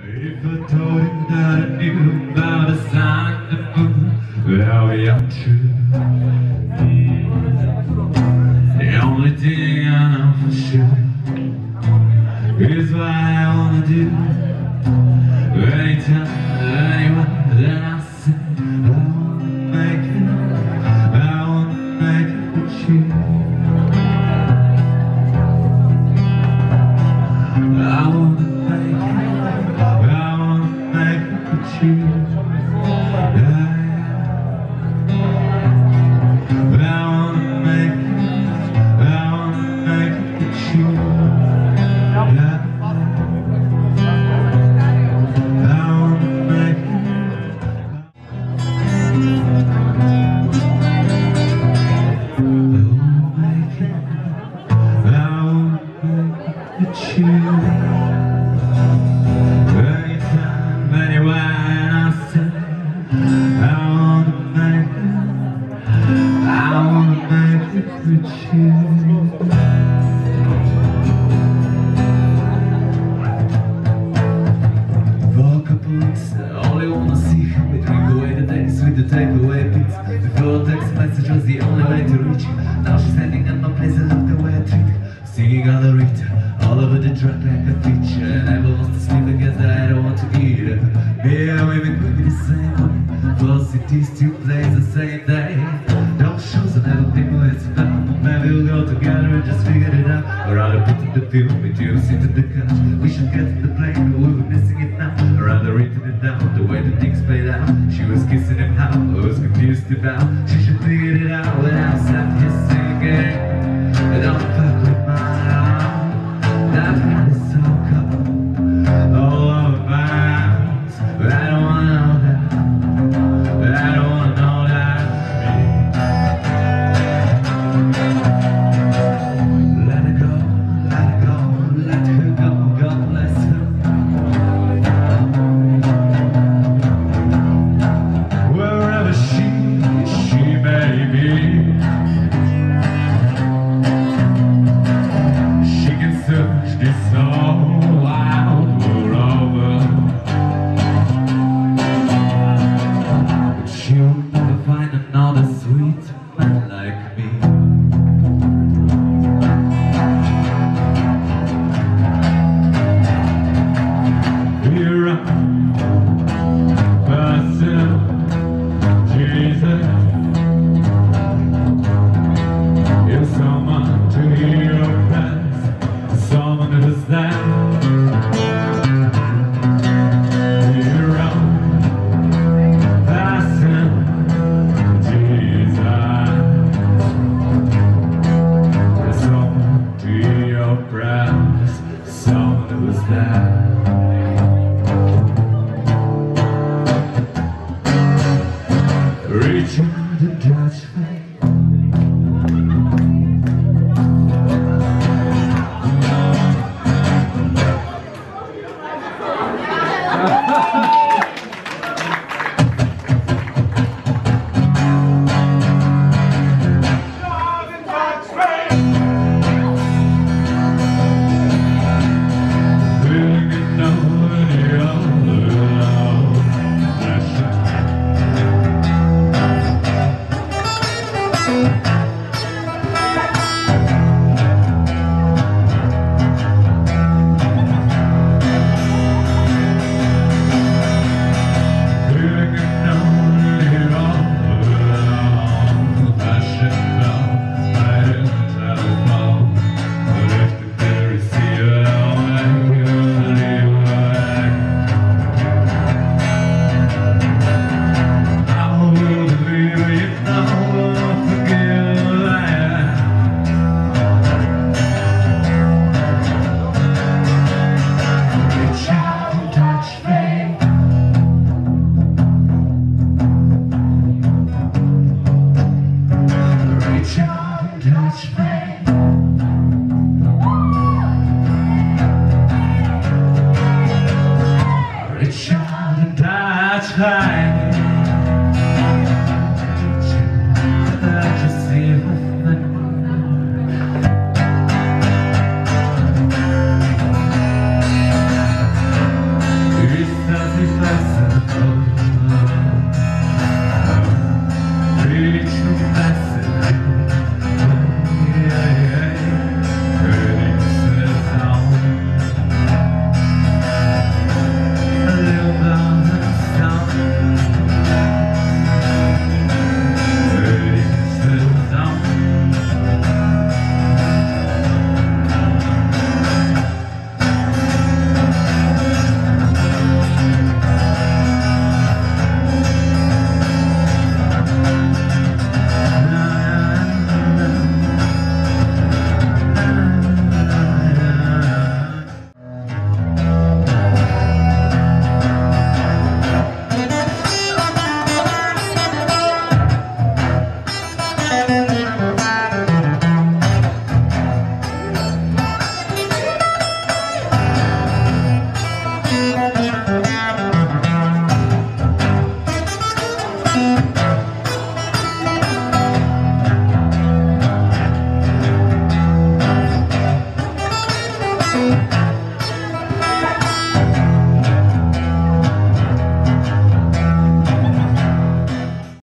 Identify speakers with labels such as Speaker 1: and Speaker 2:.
Speaker 1: If I told him that I knew about a sign of moon, how untrue. The only thing I know for sure is what I wanna do. Anytime. All over the track like a feature. Never wants to sleep because I don't want to eat. Yeah, maybe it could be the same Four cities, still plays the same day. Don't show some other people it's about Maybe we'll go together and just figure it out. Or rather put in the film with you into the car. We should get to the plane, we were missing it now. Or rather written it down, the way the things played out. She was kissing him how, I was confused about. time.